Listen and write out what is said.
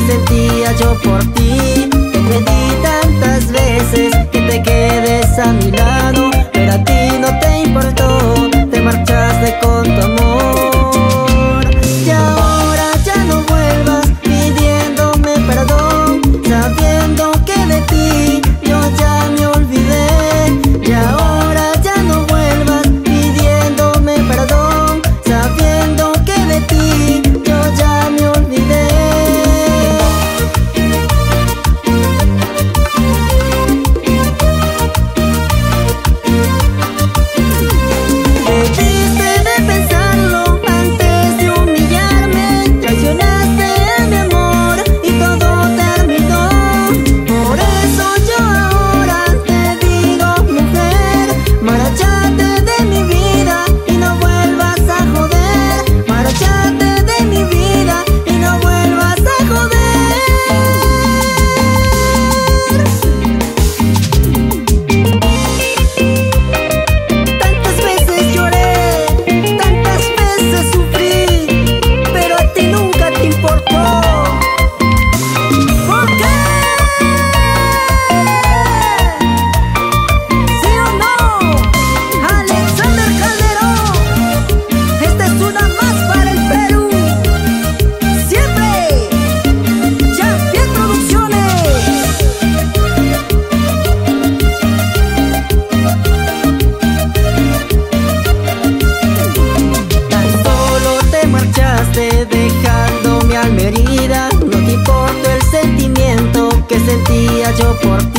sentía yo por ti. Te pedí tantas veces que te quedes a mi lado. Yo por ti